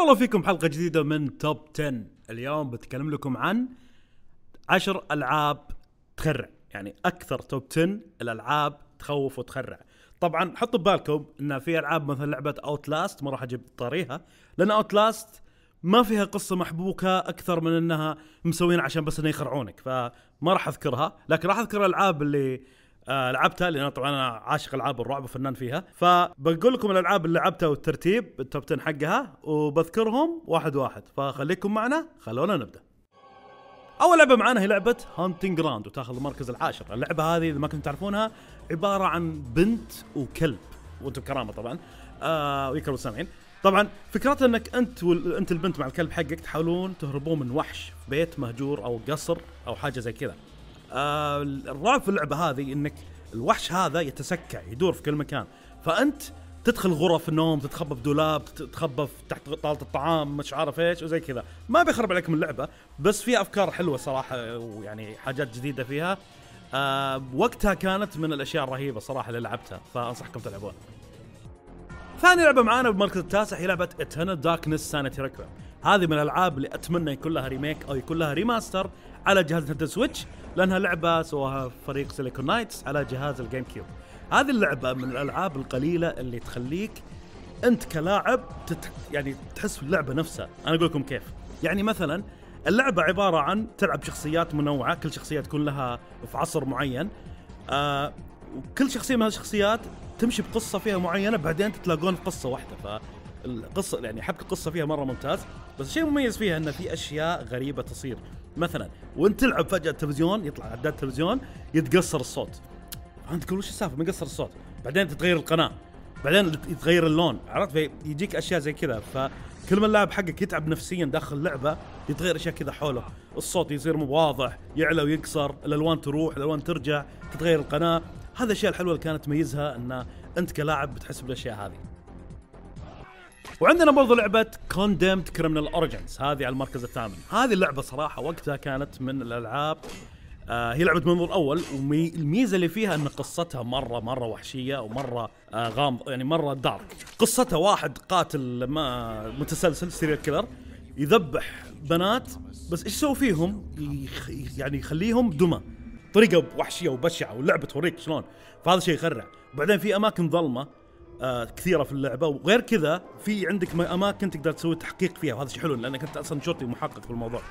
هلا والله فيكم حلقة جديدة من top 10 اليوم بتكلم لكم عن عشر ألعاب تخرع. يعني أكثر top 10 الألعاب تخوف وتخرع. طبعا حطوا ببالكم إن في ألعاب مثل لعبة Outlast ما راح أجيب طاريها لأن Outlast ما فيها قصة محبوكة أكثر من إنها مسوين عشان بس إنه يخرعونك فما راح أذكرها. لكن راح أذكر الألعاب اللي آه لعبتها لأن طبعا أنا عاشق ألعاب الرعب وفنان فيها. فبقول لكم الألعاب اللي لعبتها والترتيب ال top 10 حقها وبذكرهم واحد واحد. فخليكم معنا خلونا نبدأ. أول لعبة معانا هي لعبة Haunting Ground وتاخذ المركز العاشر. اللعبة هذه إذا ما كنتم تعرفونها عبارة عن بنت وكلب. وأنتم بكرامة طبعا. آه ويكرموا السامعين طبعا فكرتها إنك أنت وال... أنت البنت مع الكلب حقك تحاولون تهربون من وحش في بيت مهجور أو قصر أو حاجة زي كذا. آه الرعب في اللعبة هذه إنك الوحش هذا يتسكع يدور في كل مكان. فأنت تدخل غرف النوم تتخبى في دولاب تتخبى في تحت طاولة الطعام مش عارف إيش وزي كذا. ما بيخرب عليكم اللعبة بس فيها أفكار حلوة صراحة ويعني حاجات جديدة فيها. آه وقتها كانت من الأشياء الرهيبة صراحة اللي لعبتها فأنصحكم تلعبونها ثاني لعبة معانا بالمركز التاسع هي لعبة Eternal Darkness Sanity Requiem. هذه من الألعاب اللي أتمنى يكون لها remake أو يكون لها remaster على جهاز Nintendo Switch لأنها لعبة سواها فريق Silicon Knights على جهاز ال GameCube هذه اللعبة من الألعاب القليلة اللي تخليك أنت كلاعب تت... يعني تحس باللعبه نفسها. أنا أقول لكم كيف. يعني مثلا اللعبة عبارة عن تلعب شخصيات منوعة كل شخصية تكون لها في عصر معين. آه وكل شخصية من هالشخصيات تمشي بقصة فيها معينة بعدين تتلاقون في قصة واحدة. فالقصة يعني حبك القصة فيها مرة ممتاز بس الشيء المميز فيها إن في أشياء غريبة تصير. مثلا وانت تلعب فجأة التلفزيون يطلع عداد التلفزيون يتقصر الصوت. انت تقول وش السالفة؟ ما قصر الصوت. بعدين تتغير القناة. بعدين يتغير اللون. عرفت؟ يجيك أشياء زي كذا. فكل ما اللاعب حقك يتعب نفسيا داخل اللعبة يتغير أشياء كذا حوله. الصوت يصير مو واضح يعلى ويقصر الألوان تروح الألوان ترجع تتغير القناة. هذا الأشياء الحلوة اللي كانت تميزها إن أنت كلاعب بتحس بالأشياء هذه. وعندنا برضو لعبة Condemned Criminal Origins هذه على المركز الثامن. هذه اللعبة صراحة وقتها كانت من الألعاب آه هي لعبة منظور أول والميزة اللي فيها إن قصتها مرة مرة وحشية ومرة آه غامض يعني مرة dark قصتها واحد قاتل ما متسلسل serial killer يذبح بنات بس إيش يسوي فيهم؟ يخ يعني يخليهم دمى طريقة وحشية وبشعة واللعبة توريك شلون. فهذا شيء يخرع. بعدين في أماكن ظلمة آه كثيرة في اللعبة. وغير كذا في عندك أماكن تقدر تسوي تحقيق فيها وهذا شيء حلو لانك انت أصلا شرطي محقق في الموضوع.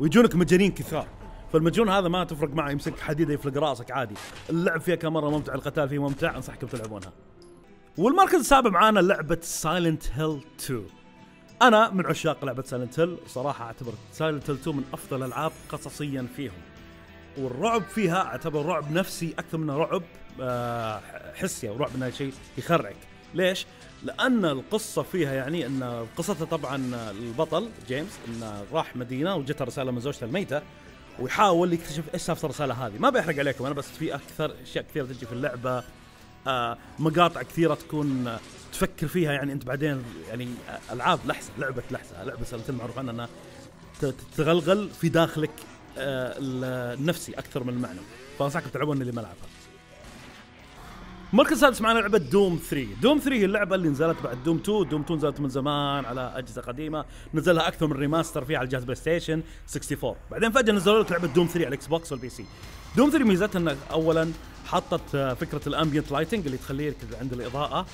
ويجونك مجانين كثار. فالمجنون هذا ما تفرق معه يمسك حديده يفلق رأسك عادي. اللعب فيها كم مره ممتع القتال فيه ممتع انصحكم تلعبونها والمركز السابع معانا لعبة Silent Hill 2 أنا من عشاق لعبة Silent Hill صراحة أعتبر Silent Hill 2 من أفضل الألعاب قصصيا فيهم. والرعب فيها أعتبر رعب نفسي أكثر من رعب آه، حسي أو رعب انه شيء يخرعك. ليش؟ لأن القصة فيها يعني إن قصتها طبعا البطل جيمس انه راح مدينة وجته رسالة من زوجته الميتة ويحاول يكتشف إيش سالفه الرسالة هذه. ما بيحرق عليكم أنا بس في أكثر أشياء كثيرة تجي في اللعبة آه مقاطع كثيرة تكون تفكر فيها يعني أنت بعدين يعني ألعاب لحسة لعبة لحسة لعبة سنتين معروف عنها إنها تغلغل في داخلك آه النفسي أكثر من المعنى. فأنصحكم تلعبون اللي ما لعبها. المركز السادس معنا لعبة دوم 3 دوم 3 هي اللعبة اللي نزلت بعد دوم 2 دوم 2 نزلت من زمان على أجهزة قديمة. نزلها أكثر من remaster فيها على جهاز PlayStation 64 بعدين فجأة نزلوا لك لعبة Doom 3 على ال Xbox وال PC Doom 3 ميزتها أنها أولا حطت فكرة ال ambient lighting اللي تخليك عند الإضاءة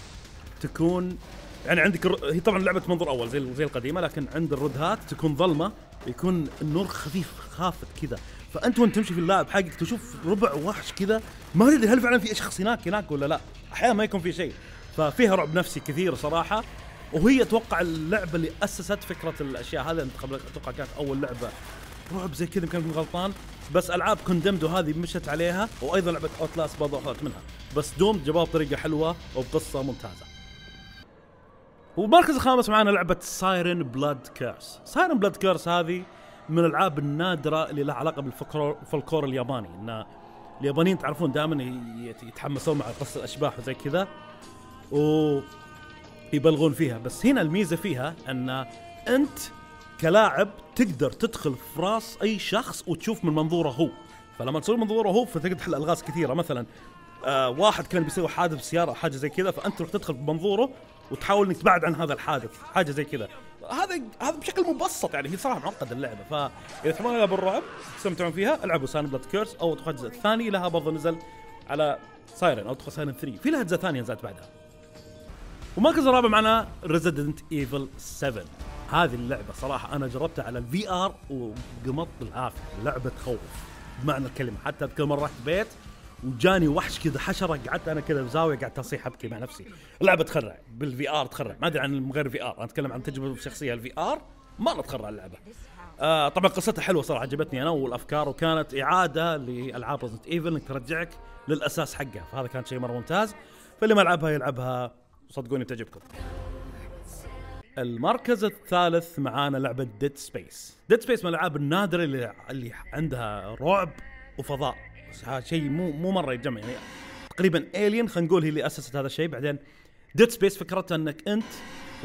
تكون يعني عندك هي طبعا لعبة منظور أول زي زي القديمة لكن عند الردهات تكون ظلمة يكون النور خفيف خافت كذا. فأنت وأنت تمشي في اللعب حقك تشوف ربع وحش كذا ما تدري هل فعلا في شخص هناك هناك ولا لا. أحيانا ما يكون في شيء. ففيها رعب نفسي كثير صراحة. وهي أتوقع اللعبة اللي أسست فكرة الأشياء هذه قبل أتوقع كانت أول لعبة رعب زي كذا يمكن غلطان. بس ألعاب Condemned هذه مشت عليها وأيضا لعبة Outlast برضه اخذت منها. بس دوم جابوها بطريقة حلوة وبقصة ممتازة. والمركز الخامس معانا لعبة Siren Blood Curse Siren Blood Curse هذه من الألعاب النادرة اللي لها علاقة بالفولكلور الياباني. إن اليابانيين تعرفون دائما يتحمسون مع قصه الأشباح وزي كذا و يبلغون فيها. بس هنا الميزة فيها إن أنت كلاعب تقدر تدخل في راس أي شخص وتشوف من منظوره هو. فلما تصير منظوره هو فتقدر تحل ألغاز كثيرة. مثلا آه واحد كان بيسوي حادث بالسياره حاجة زي كذا فأنت تروح تدخل بمنظوره وتحاول إنك تبعد عن هذا الحادث حاجة زي كذا. هذا هذا بشكل مبسط يعني هي صراحة معقدة اللعبة. فاذا تحبون العاب الرعب تستمتعون فيها ألعبوا Siren Blood Curse أو الجزء الثاني لها برضه نزل على Siren أو Siren 3 في لها اجزاء ثانية نزلت بعدها. ومركز الرابع معنا Resident Evil 7 هذه اللعبة صراحة أنا جربتها على ال VR وقمط بالعافية. لعبة تخوف بمعنى الكلمة. حتى أذكر مرة رحت بيت وجاني وحش كذا حشرة قعدت أنا كذا بزاوية قعدت اصيح أبكي مع نفسي. اللعبة تخرع ب ال VR تخرع. ما أدري عن غير VR أنا أتكلم عن تجربة شخصيه ال VR مره تخرع اللعبة. آه طبعا قصتها حلوة صراحة عجبتني أنا والأفكار وكانت إعادة لألعاب Resident Evil إنك ترجعك للأساس حقها فهذا كان شيء مرة ممتاز. فاللي ما لعبها يلعبها. صدقوني بتعجبكم. المركز الثالث معانا لعبة Dead Space Dead Space من الألعاب النادرة اللي اللي عندها رعب وفضاء. شيء مو مو مرة يتجمع. يعني تقريبا Alien خلينا نقول هي اللي أسست هذا الشيء. بعدين Dead Space فكرتها أنك أنت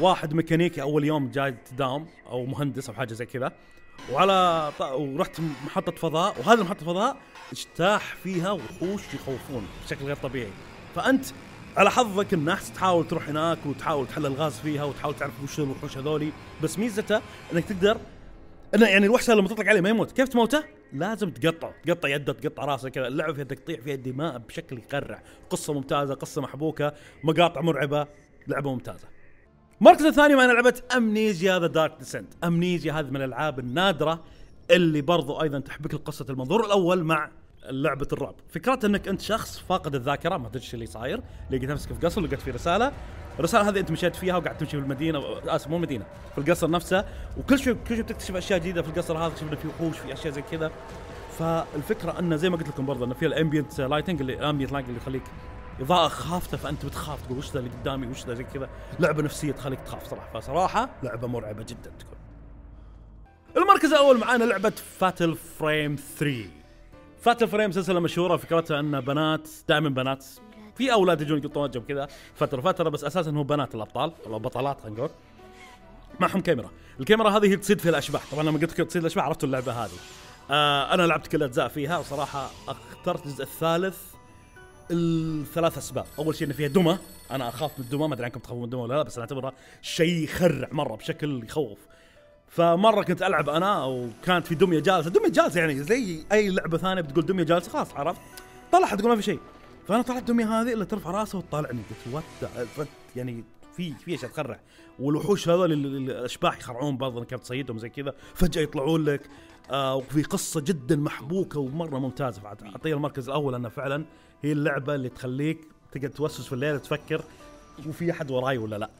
واحد ميكانيكي أول يوم جاي تداوم أو مهندس أو حاجة زي كذا. وعلى ط... ورحت محطة فضاء وهذه محطة فضاء اجتاح فيها وحوش يخوفون بشكل غير طبيعي. فأنت على حظك الناس تحاول تروح هناك وتحاول تحل الغاز فيها وتحاول تعرف وش الوحوش هذولي. بس ميزته أنك تقدر إنه يعني الوحش لما تطلق عليه ما يموت. كيف تموته؟ لازم تقطعه. تقطع يده تقطع راسه كذا. اللعبه فيها تقطيع فيها دماء بشكل يقرف. قصة ممتازة قصة محبوكة مقاطع مرعبة. لعبة ممتازة. المركز الثاني معنا لعبة Amnesia The Dark Descent Amnesia هذه من الألعاب النادرة اللي برضو أيضا تحبك قصه المنظور الأول مع لعبة الرعب. فكرتها إنك أنت شخص فاقد الذاكرة ما تدري اللي صاير لقيت نفسك في قصر لقيت في رسالة. الرسالة هذه أنت مشيت فيها وقاعد تمشي في المدينة آسف مو المدينة في القصر نفسه. وكل شيء كل شيء بتكتشف أشياء جديدة في القصر هذا تكتشف إنه في وحوش في أشياء زي كذا. فالفكرة إنه زي ما قلت لكم برضه إنه في ال ambient lighting اللي ال ambient lighting اللي يخليك إضاءة خافتة فأنت بتخاف تقول وش ذا اللي قدامي وش ذا زي كذا. لعبة نفسية تخليك تخاف صراحة. فصراحة لعبة مرعبة جدا تكون. المركز الأول معانا لعبة Fatal Frame 3 Fatal Frame سلسلة مشهورة فكرتها ان بنات دائما بنات. في أولاد يجون يقطون وجههم كذا. فتره فتره بس أساسا هو بنات الأبطال أو بطلات خلينا نقول. معهم كاميرا. الكاميرا هذه هي تصيد فيها الأشباح. طبعا لما قلت لكم تصيد الأشباح عرفتوا اللعبة هذه. آه أنا لعبت كل أجزاء فيها وصراحة أخترت الجزء الثالث الثلاث أسباب. أول شيء إن فيها دمى. أنا أخاف من الدمى ما أدري عنكم تخافون من الدمى ولا لا بس أنا أعتبرها شيء يخرع مرة بشكل يخوف. فمرة كنت ألعب أنا وكانت في دمية جالسة. دمية جالسة يعني زي أي لعبة ثانية بتقول دمية جالسة خلاص عرفت؟ طلعت تقول ما في شيء. فأنا طلعت الدميه هذه اللي ترفع راسها وتطالعني قلت what يعني في في أشياء تخرع. والوحوش هذول الأشباح يخرعون برضه إنك تصيدهم زي كذا. فجأة يطلعون لك آه وفي قصة جدا محبوكة ومرة ممتازة. فاعطيها المركز الأول أنها فعلا هي اللعبة اللي تخليك تقعد توسوس في الليل تفكر وفي أحد وراي ولا لا.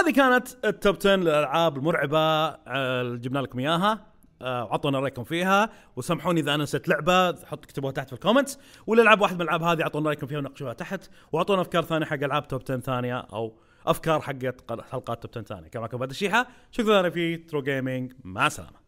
هذه كانت ال top 10 للألعاب المرعبة آه، جبنا لكم إياها. آه، وعطونا رأيكم فيها. وسامحوني إذا أنا نسيت لعبة حط اكتبوها تحت في ال comments والألعاب واحد من الألعاب هذه اعطونا رأيكم فيها وناقشوها تحت. وأعطونا أفكار ثانية حق ألعاب top 10 ثانية أو أفكار حقت حلقات top 10 ثانية. كان معكم بعد الشيحه شكرا في True Gaming مع السلامة.